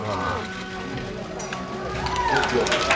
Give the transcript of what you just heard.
아. 어,